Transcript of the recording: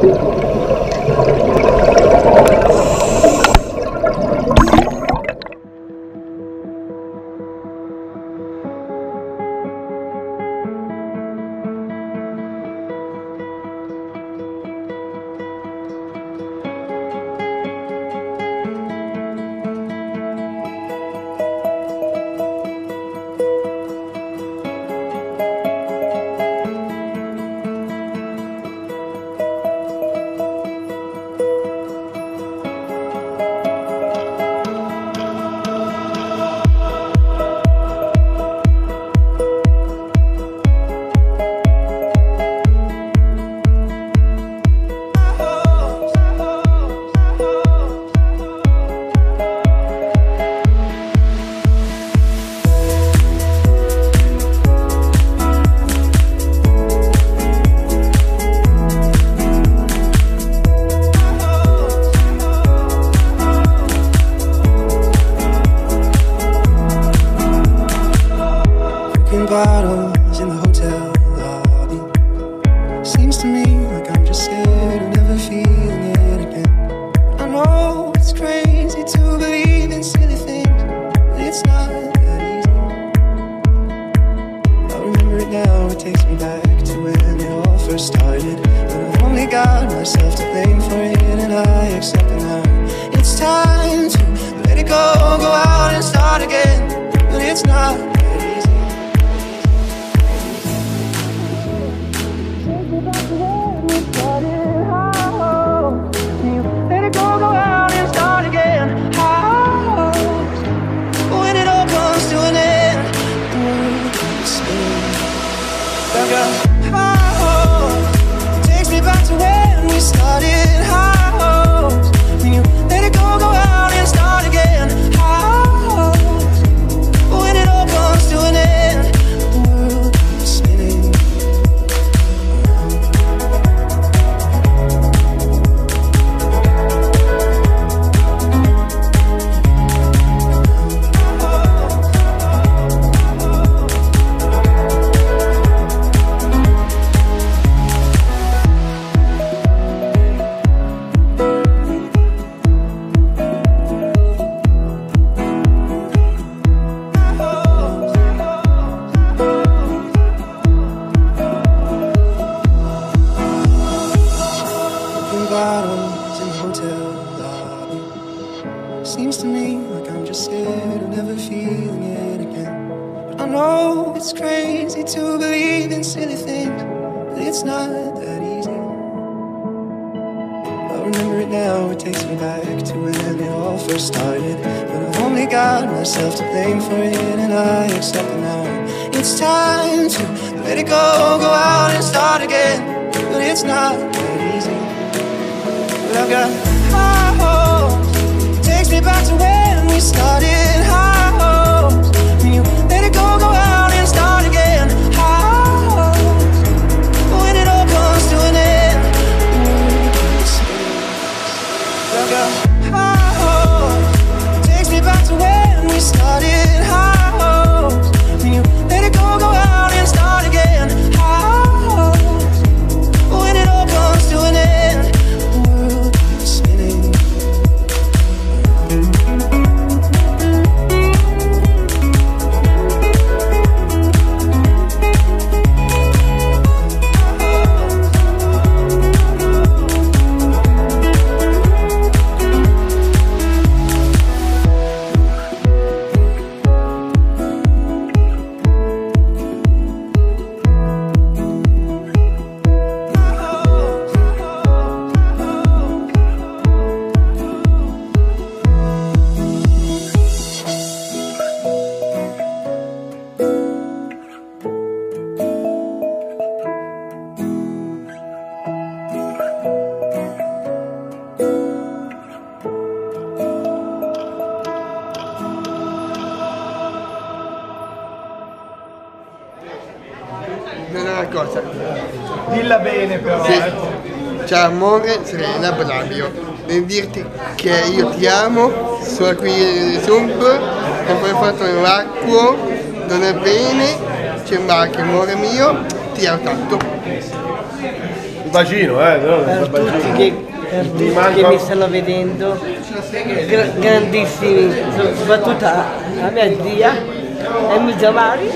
Broken bottles in the hotel lobby. Seems to me like I'm just scared of never feeling it again. I know it's crazy to believe in silly things, but it's not that easy. I remember it now, it takes me back to when it all first started. But I've only got myself to blame for it, and I accept it now. It's time to let it go, go out and start again. But it's not bottles in hotel lobby. Seems to me like I'm just scared of never feeling it again. But I know it's crazy to believe in silly things, but it's not that easy. I remember it now, it takes me back to when it all first started. But I've only got myself to blame for it, and I accept it now. It's time to let it go, go out and start again. But it's not that easy. I've got highs. Takes me back to when we started. Cosa. Dilla bene però. Sì. eh. Ciao amore, Serena Bravio. Nel dirti che io ti amo, sono qui e poi ho fatto l'acqua, non è bene, c'è anche amore mio, ti amo tanto. Il bacino, eh, no, per il tutti bacino. che, per tutti manca- che mi stanno vedendo, gra- grandissimi, soprattutto a, mia zia, Emi Zamari,